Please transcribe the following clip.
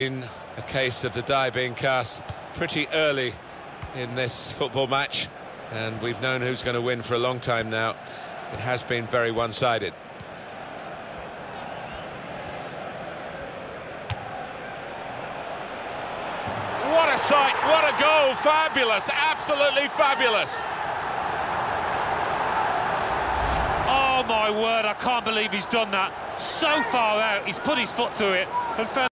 In a case of the die being cast pretty early in this football match, and we've known who's going to win for a long time now. It has been very one-sided. What a sight, what a goal, fabulous, absolutely fabulous. Oh my word, I can't believe he's done that. So far out, he's put his foot through it and found